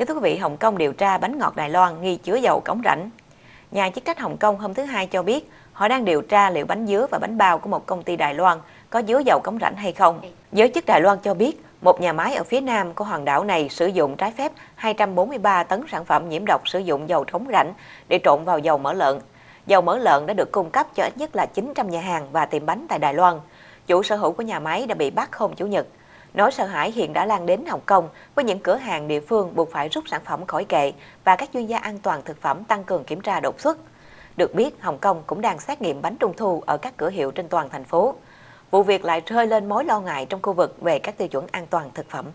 Kính thưa quý vị, Hồng Kông điều tra bánh ngọt Đài Loan nghi chứa dầu cống rãnh. Nhà chức trách Hồng Kông hôm thứ Hai cho biết họ đang điều tra liệu bánh dứa và bánh bao của một công ty Đài Loan có chứa dầu cống rãnh hay không. Giới chức Đài Loan cho biết một nhà máy ở phía nam của hòn đảo này sử dụng trái phép 243 tấn sản phẩm nhiễm độc sử dụng dầu cống rãnh để trộn vào dầu mỡ lợn. Dầu mỡ lợn đã được cung cấp cho ít nhất là 900 nhà hàng và tiệm bánh tại Đài Loan. Chủ sở hữu của nhà máy đã bị bắt hôm Chủ nhật. Nỗi sợ hãi hiện đã lan đến Hồng Kông với những cửa hàng địa phương buộc phải rút sản phẩm khỏi kệ và các chuyên gia an toàn thực phẩm tăng cường kiểm tra đột xuất. Được biết, Hồng Kông cũng đang xét nghiệm bánh trung thu ở các cửa hiệu trên toàn thành phố. Vụ việc lại rơi lên mối lo ngại trong khu vực về các tiêu chuẩn an toàn thực phẩm.